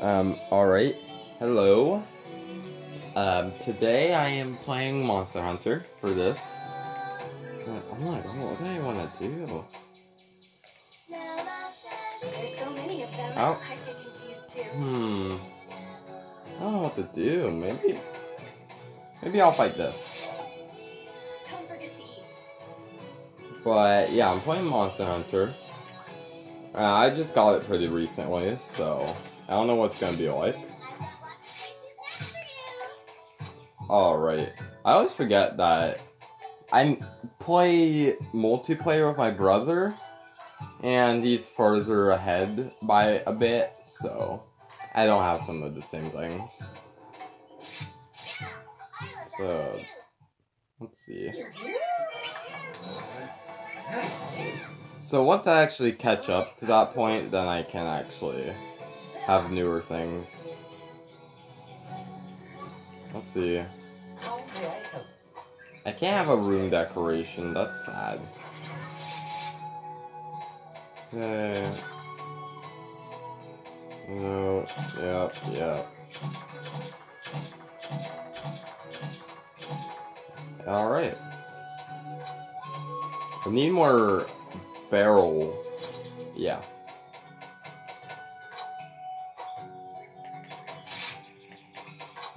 Um, alright. Hello. Um, today I am playing Monster Hunter for this. Uh, oh my god, what do I want to do? There's so many of them. Oh. I get confused too. Hmm. I don't know what to do. Maybe. Maybe I'll fight this. Don't forget to eat. But yeah, I'm playing Monster Hunter. Uh, I just got it pretty recently, so I don't know what's gonna be like. Alright. I always forget that I play multiplayer with my brother, and he's further ahead by a bit, so I don't have some of the same things. So, let's see. So once I actually catch up to that point, then I can actually have newer things. Let's see. I can't have a room decoration, that's sad. Okay. No, yep, yep. Alright. I need more barrel. Yeah.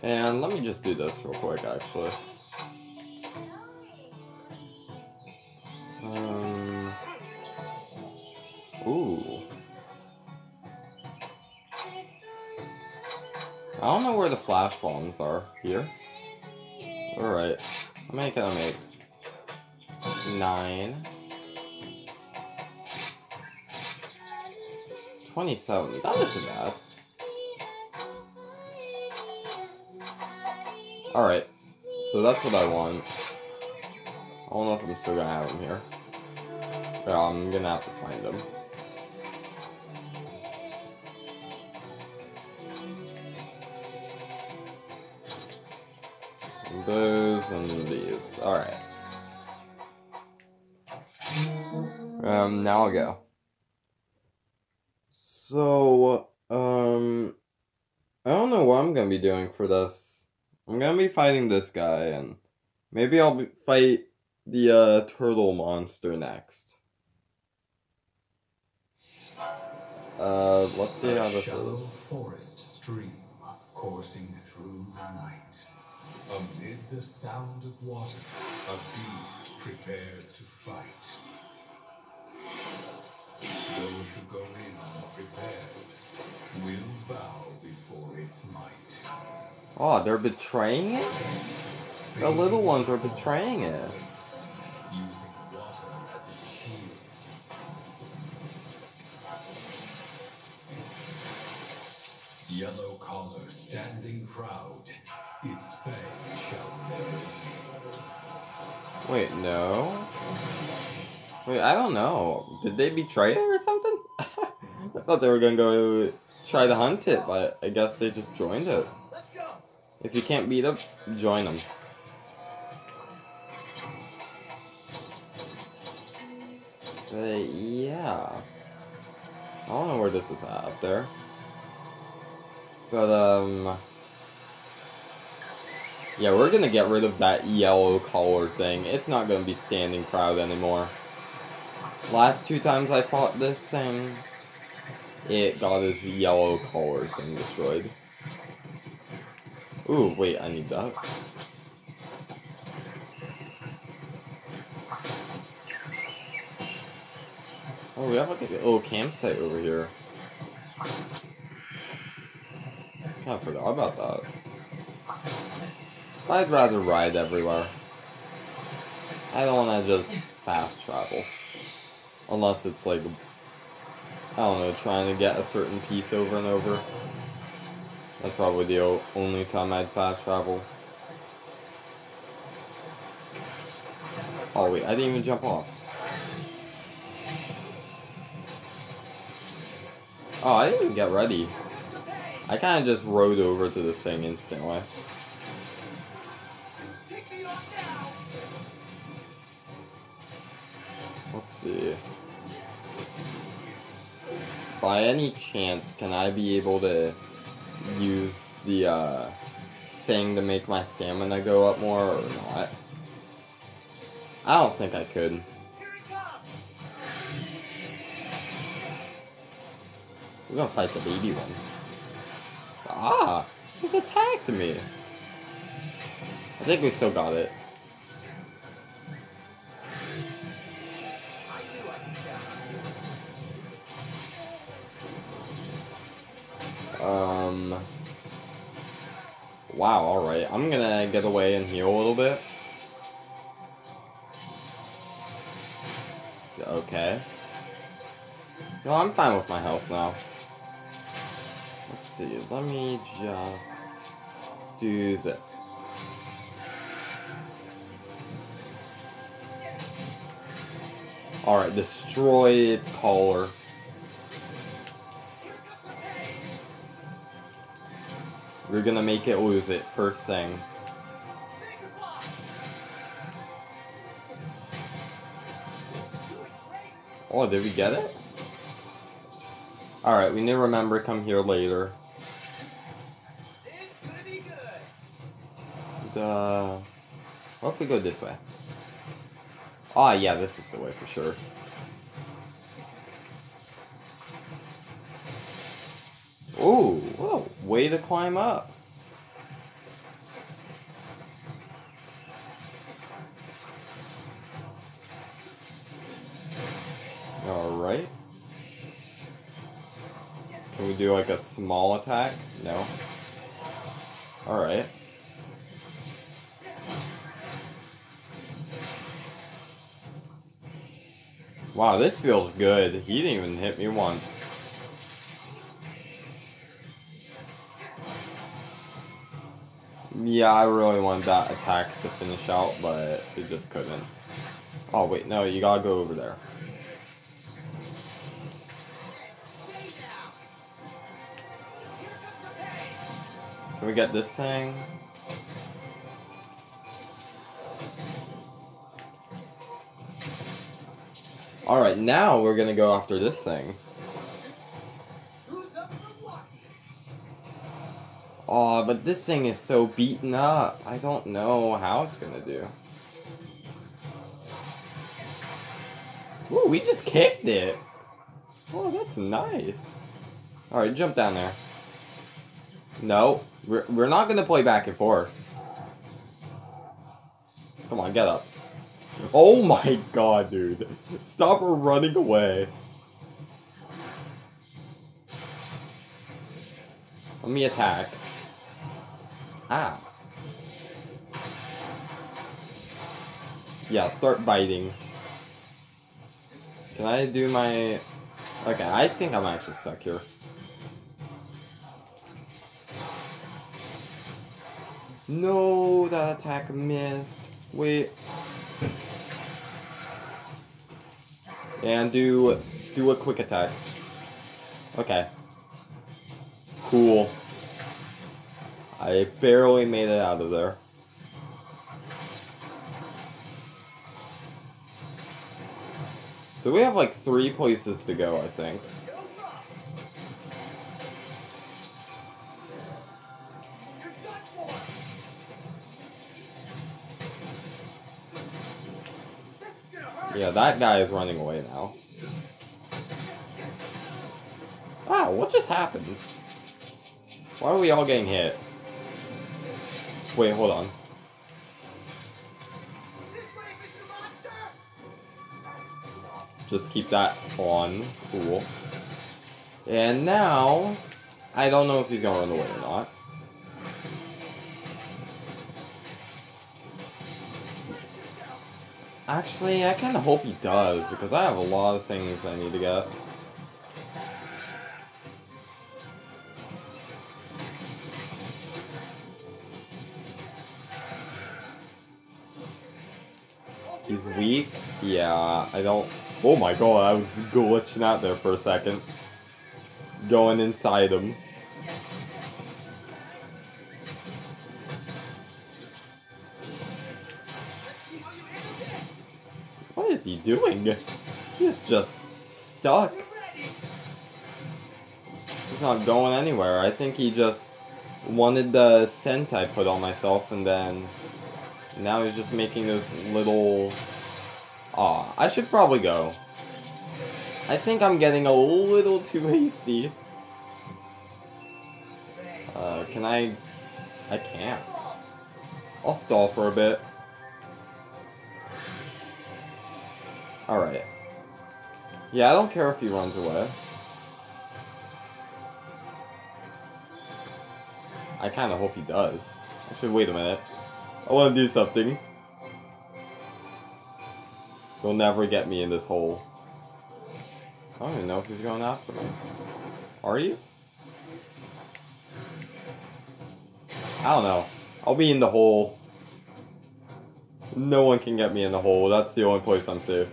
And let me just do this real quick, actually. Um. Ooh. I don't know where the flash bombs are. Here? Alright. I'm I make? Nine. 27. That isn't bad. Alright. So that's what I want. I don't know if I'm still gonna have them here. But I'm gonna have to find them. Those and these. Alright. Um, now I'll go. So, um, I don't know what I'm gonna be doing for this. I'm gonna be fighting this guy, and maybe I'll be, fight the uh, turtle monster next. Uh, let's see how this shallow is. forest stream coursing through the night. Amid the sound of water, a beast prepares to fight. Those who go in unprepared will bow before its might. Oh, they're betraying it? The little ones are betraying it. Using water as its shield. Yellow collar standing proud, its fang shall never. Wait, no. Wait, I don't know. Did they betray it or something? I thought they were gonna go try to hunt it, but I guess they just joined it. If you can't beat them, join them. But yeah. I don't know where this is at up there. But um Yeah, we're gonna get rid of that yellow collar thing. It's not gonna be standing proud anymore. Last two times I fought this thing, it got his yellow collar thing destroyed. Ooh, wait, I need that. Oh, we have like a little oh, campsite over here. I forgot about that. I'd rather ride everywhere. I don't want to just fast travel. Unless it's like, I don't know, trying to get a certain piece over and over. That's probably the only time I'd fast travel. Oh wait, I didn't even jump off. Oh, I didn't even get ready. I kind of just rode over to this thing instantly. Let's see. By any chance, can I be able to use the uh, thing to make my stamina go up more or not. I don't think I could. We're gonna fight the baby one. Ah! He's attacked me! I think we still got it. Wow, alright. I'm gonna get away and heal a little bit. Okay. No, I'm fine with my health now. Let's see, let me just do this. Alright, destroy its collar. We're gonna make it lose it first thing. Oh, did we get it? Alright, we need to remember come here later. And, uh, what if we go this way? Ah, oh, yeah, this is the way for sure. Ooh, way to climb up. Alright. Can we do like a small attack? No. Alright. Wow, this feels good. He didn't even hit me once. Yeah, I really wanted that attack to finish out, but it just couldn't. Oh, wait, no, you gotta go over there. Can we get this thing? Alright, now we're gonna go after this thing. Oh, but this thing is so beaten up. I don't know how it's gonna do. Ooh, we just kicked it. Oh, that's nice. Alright, jump down there. No, we're, we're not gonna play back and forth. Come on, get up. Oh my god, dude. Stop running away. Let me attack. Ah. Yeah, start biting. Can I do my... Okay, I think I'm actually stuck here. No, that attack missed. Wait. And do do a quick attack. Okay. Cool. I barely made it out of there. So we have like three places to go, I think. Yeah, that guy is running away now. Wow, what just happened? Why are we all getting hit? Wait, hold on. Just keep that on. Cool. And now, I don't know if he's gonna run away or not. Actually, I kind of hope he does, because I have a lot of things I need to get. He's weak? Yeah, I don't... Oh my god, I was glitching out there for a second. Going inside him. What is he doing? He's just stuck. He's not going anywhere. I think he just wanted the scent I put on myself, and then now he's just making those little. Aw, I should probably go. I think I'm getting a little too hasty. Uh, can I... I can't. I'll stall for a bit. Alright. Yeah, I don't care if he runs away. I kind of hope he does. Actually, wait a minute. I want to do something. You'll never get me in this hole. I don't even know if he's going after me. Are you? I don't know. I'll be in the hole. No one can get me in the hole. That's the only place I'm safe.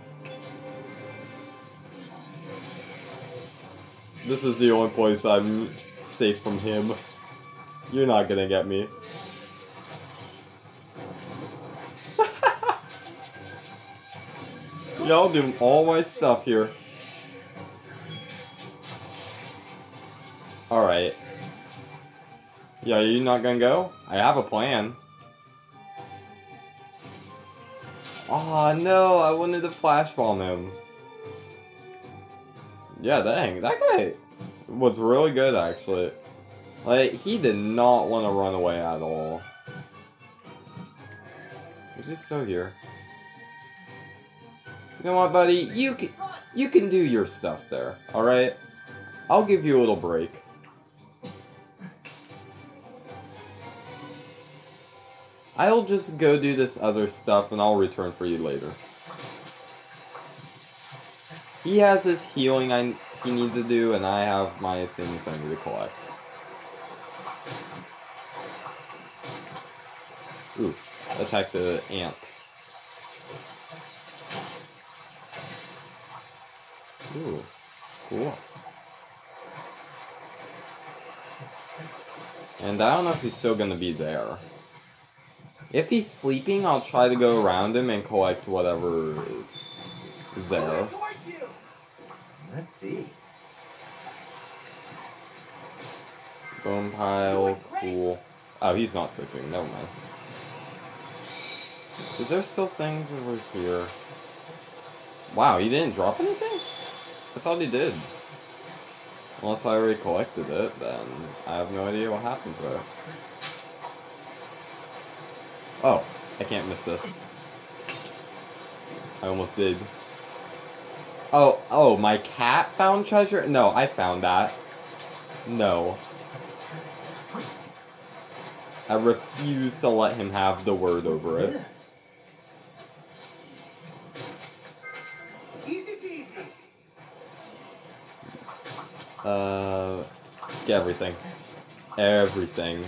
This is the only place I'm safe from him. You're not gonna get me. Y'all do all my stuff here. Alright. Yeah, are you not gonna go? I have a plan. Oh no, I wanted to flash bomb him. Yeah, dang, that guy was really good actually. Like, he did not want to run away at all. Is he still here? You know what, buddy? You can, you can do your stuff there, alright? I'll give you a little break. I'll just go do this other stuff and I'll return for you later. He has his healing I, he needs to do and I have my things I need to collect. Ooh, attack the ant. Ooh, cool. And I don't know if he's still gonna be there. If he's sleeping, I'll try to go around him and collect whatever is there. Let's see. Bone pile, cool. Oh, he's not sleeping, never mind. Is there still things over here? Wow, he didn't drop anything? I thought he did. Unless I already collected it, then I have no idea what happened to. Oh, I can't miss this. I almost did. Oh, oh, my cat found treasure? No, I found that. No. I refuse to let him have the word over it. Uh, get everything. Everything.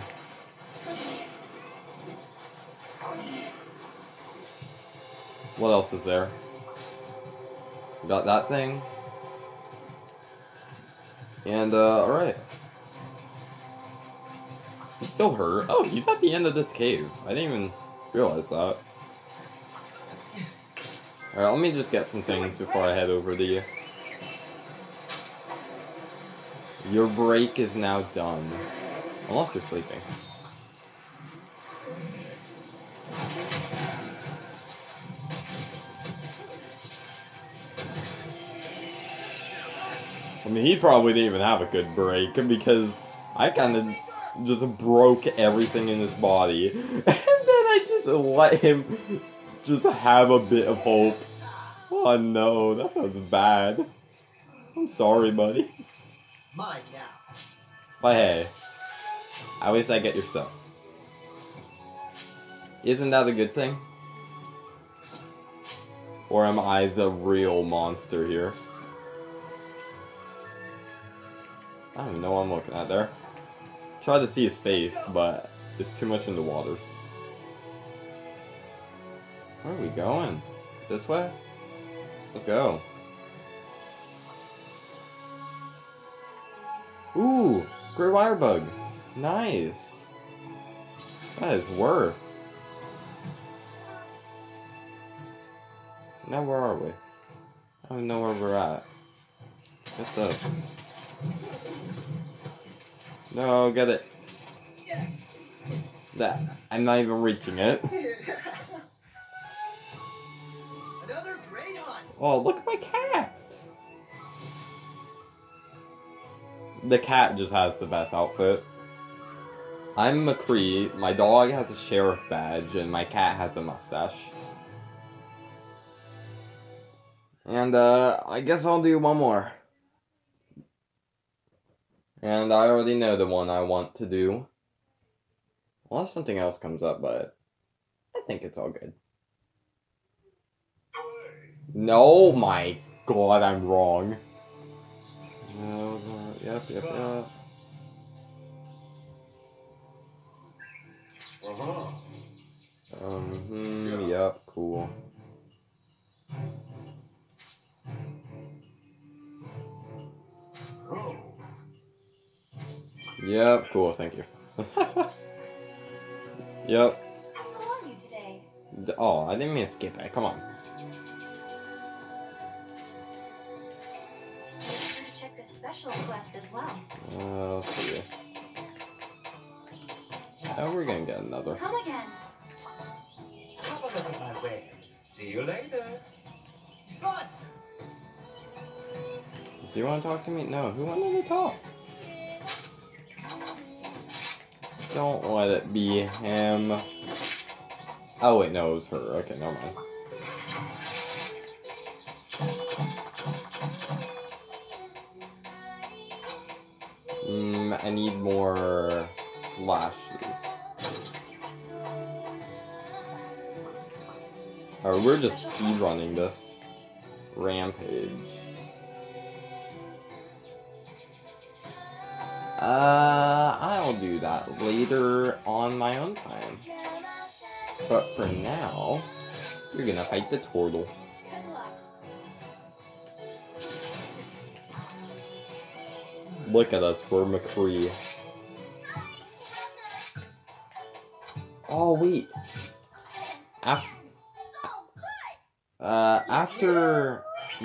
What else is there? Got that thing. And, uh, alright. He's still hurt. Oh, he's at the end of this cave. I didn't even realize that. Alright, let me just get some things before I head over to you. Your break is now done. Unless you're sleeping. I mean, he probably didn't even have a good break because I kind of just broke everything in his body. And then I just let him just have a bit of hope. Oh no, that sounds bad. I'm sorry, buddy. Mine now. But hey, at least I get your stuff. Isn't that a good thing? Or am I the real monster here? I don't even know what I'm looking at there. Try to see his face, but it's too much in the water. Where are we going? This way? Let's go. Ooh, gray wire bug. Nice. That is worth. Now where are we? I don't know where we're at. Get this. No, get it. That I'm not even reaching it. Another great hunt. Oh, look at my cat. The cat just has the best outfit. I'm McCree, my dog has a sheriff badge, and my cat has a mustache. And, uh, I guess I'll do one more. And I already know the one I want to do. Unless something else comes up, but I think it's all good. No, my god, I'm wrong. No, no, yep, yep, yep. Uh-huh. Um, hmm, yep, cool. Oh. Yep, cool, thank you. yep. How are you today? Oh, I didn't mean to skip it, come on. Check the specials quest as well. Uh, see. Oh, we're gonna get another. Come again. Have a look at my wares. See you later. Run! Does he want to talk to me? No, who wanted to talk? Don't let it be him. Oh wait, no, it was her. Okay, never mind. I need more flashes. Or we're just speedrunning this. Rampage. Uh, I'll do that later on my own time. But for now, you're gonna fight the turtle. Look at us, we're McCree. Oh wait. Af- uh, after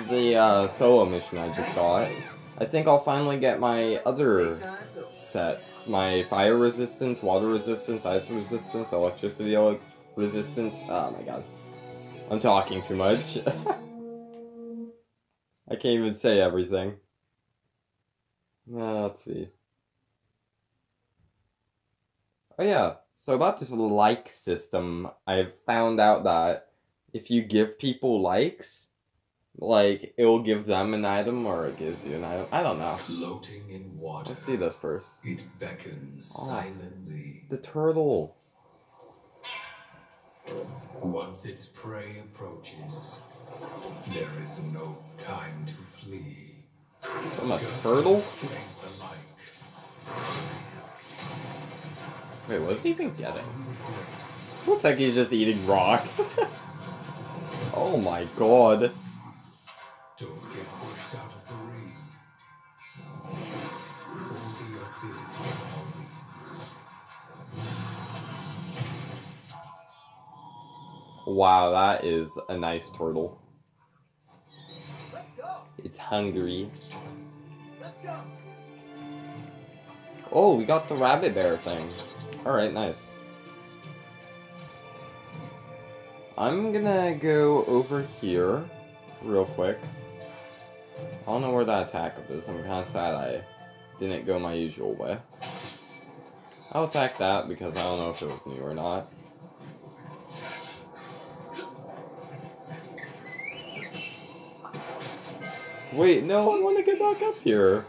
the uh, solo mission I just got, I think I'll finally get my other sets. My fire resistance, water resistance, ice resistance, electricity resistance. Oh my god. I'm talking too much. I can't even say everything. Uh, let's see. Oh yeah, so about this like system, I've found out that if you give people likes, like, it'll give them an item or it gives you an item. I don't know. Floating in water. Let's see this first. It beckons Oh. silently. The turtle. Once its prey approaches, there is no time to flee. From a turtle? Wait, what's he even getting? From the graves, Looks like he's just eating rocks. oh my god. Don't get pushed out of the ring. For the abyss. Wow, that is a nice turtle. It's hungry. Let's go! Oh, we got the rabbit bear thing. Alright, nice. I'm gonna go over here real quick. I don't know where that attack is. I'm kinda sad I didn't go my usual way. I'll attack that because I don't know if it was new or not. Wait, no, I want to get back up here.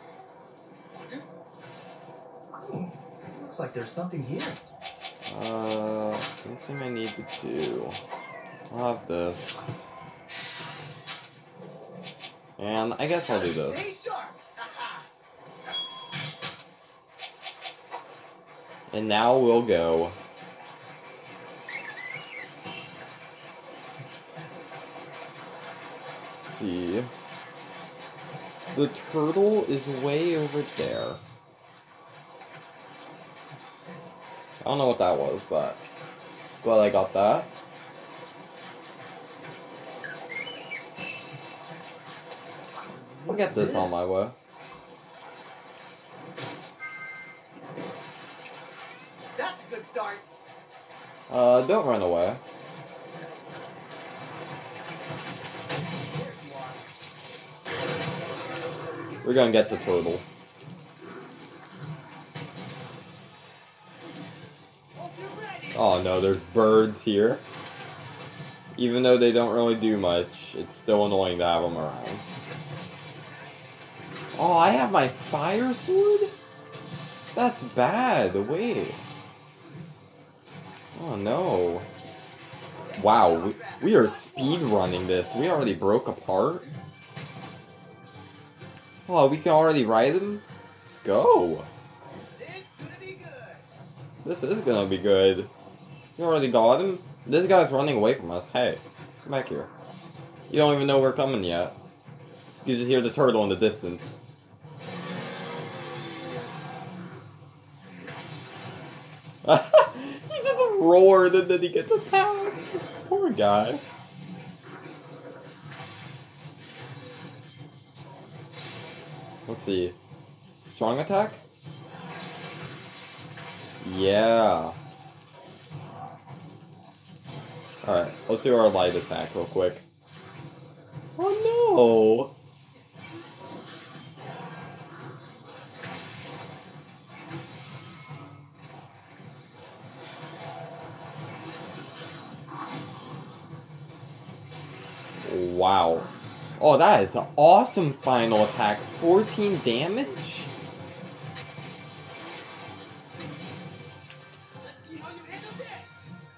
Looks like there's something here. Uh, anything I need to do? I'll have this. And I guess I'll do this. And now we'll go. The turtle is way over there. I don't know what that was, but glad I got that. I'll get this on my way. That's a good start. Uh, don't run away. We're gonna get the ready. Oh no, there's birds here. Even though they don't really do much, it's still annoying to have them around. Oh, I have my fire sword? That's bad. Wait. Oh no. Wow, we, we are speed running this. We already broke apart. Oh, we can already ride him? Let's go. This is gonna be good. You already got him? This guy's running away from us. Hey, come back here. You don't even know we're coming yet. You just hear the turtle in the distance. he just roared and then he gets attacked. Poor guy. Let's see. Strong attack? Yeah. Alright, let's do our light attack real quick. Oh no! Wow. Oh, that is an awesome final attack. 14 damage?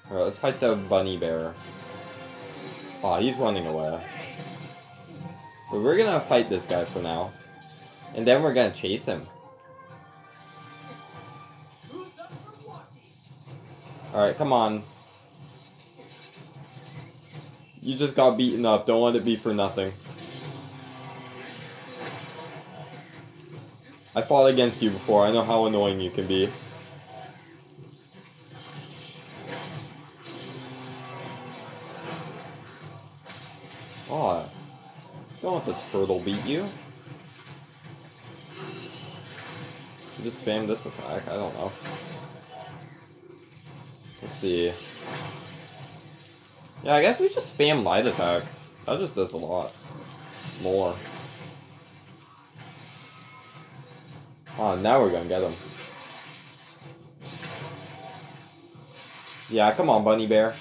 Alright, let's fight the bunny bear. Aw, he's running away. But we're gonna fight this guy for now. And then we're gonna chase him. Alright, come on. You just got beaten up. Don't let it be for nothing. I fought against you before. I know how annoying you can be. Aw. Don't let the turtle beat you. You just spam this attack. I don't know. Let's see. Yeah, I guess we just spam light attack. That just does a lot more. Oh, now we're gonna get him. Yeah, come on, Bunny Bear.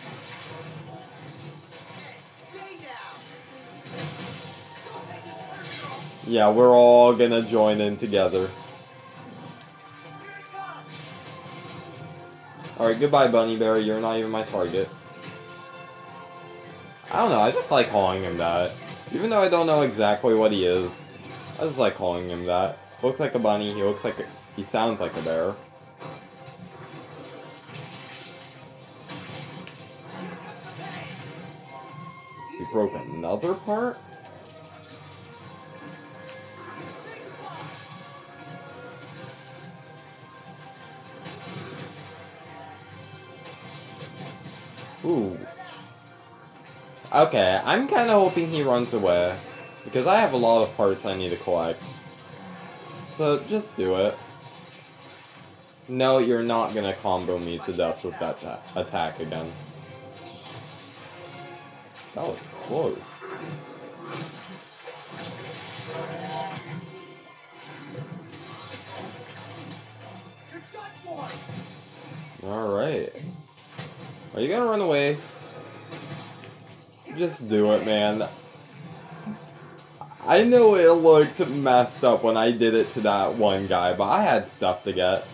Yeah, we're all gonna join in together. Alright, goodbye, Bunny Bear. You're not even my target. I don't know, I just like calling him that. Even though I don't know exactly what he is. I just like calling him that. Looks like a bunny, he looks like a... He sounds like a bear. He broke another part? Ooh. Okay, I'm kind of hoping he runs away. Because I have a lot of parts I need to collect. So, just do it. No, you're not gonna combo me to death with that ta- attack again. That was close. Alright. Are you gonna run away? Just do it, man. I know it looked messed up when I did it to that one guy, but I had stuff to get.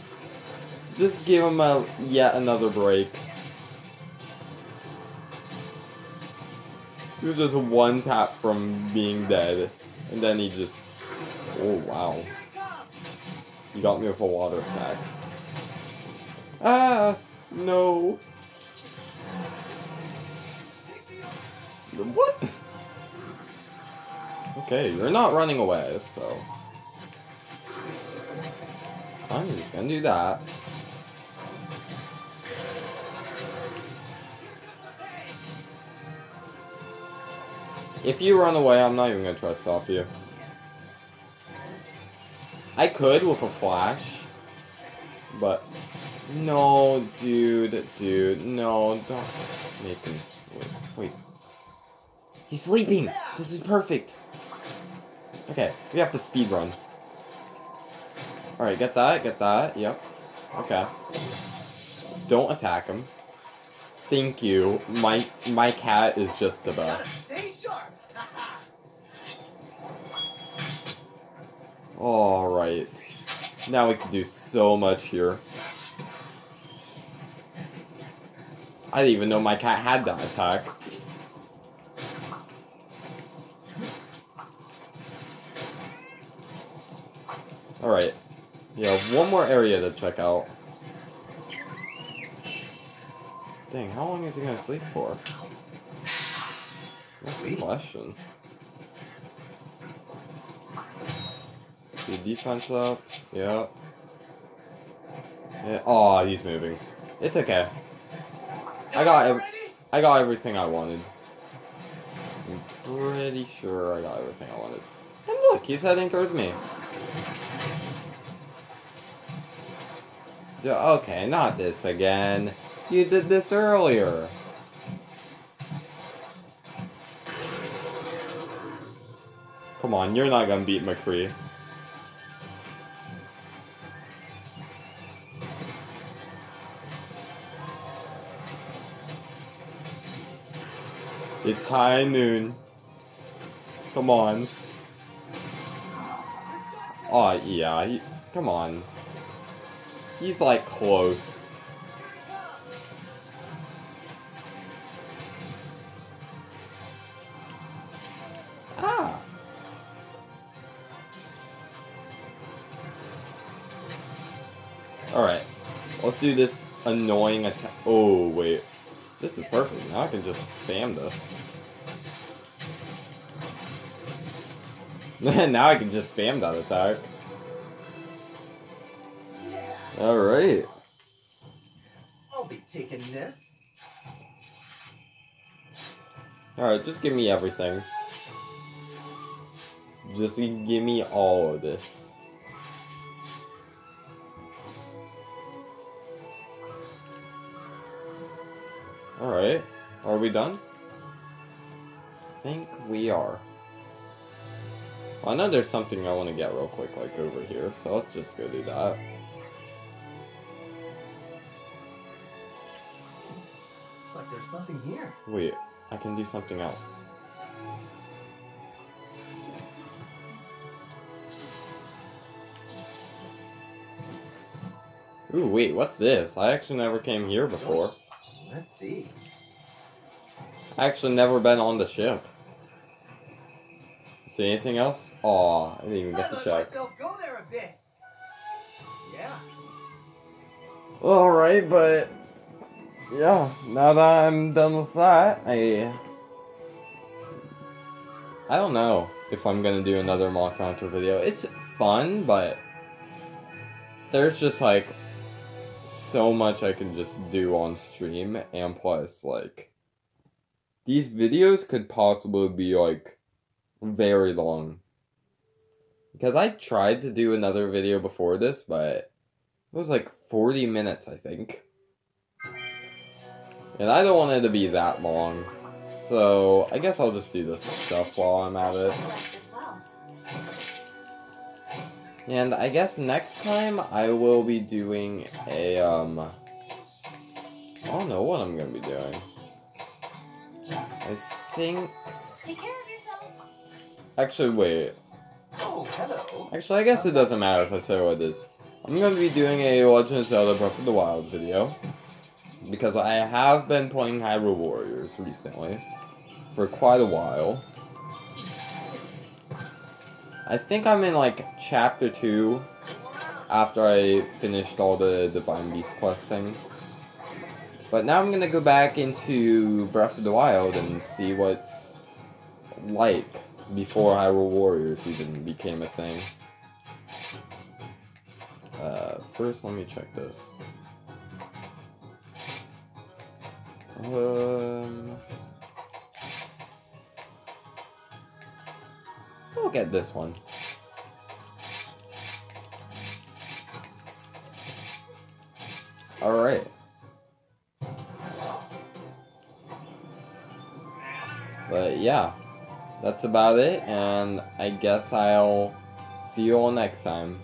Just give him a yet another break. He was just one tap from being dead. And then he just... Oh, wow. Here it comes. You got me with a water attack. Ah! No. What? Okay, you're not running away, so... I'm just gonna do that. If you run away, I'm not even gonna try to stop you. I could with a flash, but No, dude, dude, no, don't make him sleep. Wait. He's sleeping! This is perfect! Okay, we have to speed run. Alright, get that, get that, yep. Okay. Don't attack him. Thank you. My my cat is just the best. stay sharp. Alright. Now we can do so much here. I didn't even know my cat had that attack. One more area to check out. Dang, how long is he gonna sleep for? That's the question. The defense up. Yeah. yeah. Oh, he's moving. It's okay. I got I got everything I wanted. I'm pretty sure I got everything I wanted. And look, he's heading towards me. Okay, not this again. You did this earlier. Come on, you're not gonna beat McCree. It's high noon. Come on. Oh, yeah. Come on. He's like close. Ah. Alright. Let's do this annoying attack. Oh, wait. This is perfect. Now I can just spam this. now I can just spam that attack. Alright. I'll be taking this. Alright, just give me everything. Just give me all of this. Alright. Are we done? I think we are. Well, I know there's something I want to get real quick, like over here, so let's just go do that. There's something here. Wait, I can do something else. Ooh, wait, what's this? I actually never came here before. Let's see. I actually never been on the ship. See anything else? Aw, I didn't even get to check. go there a bit. Yeah. Alright, but yeah, now that I'm done with that, I I don't know if I'm gonna do another Monster Hunter video. It's fun, but there's just like so much I can just do on stream, and plus like these videos could possibly be like very long. Because I tried to do another video before this, but it was like 40 minutes, I think. And I don't want it to be that long. So, I guess I'll just do this stuff while I'm at it. Special quest as well. And I guess next time I will be doing a, um... I don't know what I'm gonna be doing. I think... Take care of yourself. Actually, wait. Oh, hello. Actually, I guess it doesn't matter if I say what it is. I'm going to be doing a Legend of Zelda Breath of the Wild video. Because I have been playing Hyrule Warriors recently. For quite a while. I think I'm in like chapter 2. After I finished all the Divine Beast quest things. But now I'm to go back into Breath of the Wild and see what's like before Hyrule Warriors even became a thing. Uh, first, let me check this. Um, we'll get this one. Alright. But yeah, that's about it, and I guess I'll see you all next time.